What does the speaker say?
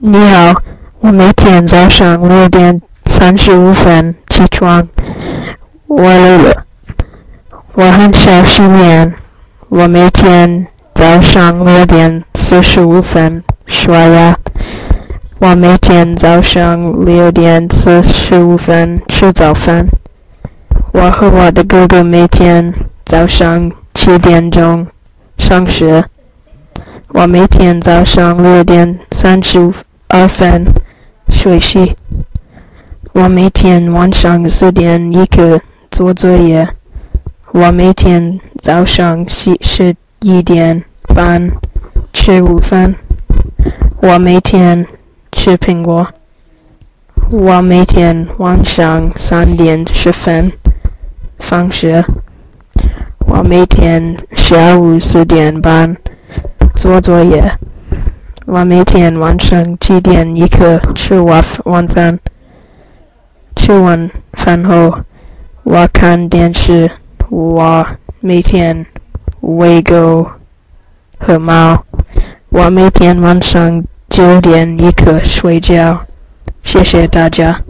你好，我每天早上六点三十五分起床。我累了，我很少失眠。我每天早上六点四十五分刷牙。我每天早上六点四十五分吃早饭。我和我的哥哥每天早上七点钟上学。我每天早上六点三十五。二分学习。我每天晚上四点一刻做作业。我每天早上十十一点半吃午饭。我每天吃苹果。我每天晚上三点十分放学。我每天下午四点半做作业。我每天晚上七点一刻吃完晚饭，吃完饭后我看电视。我每天喂狗和猫。我每天晚上九点一刻睡觉。谢谢大家。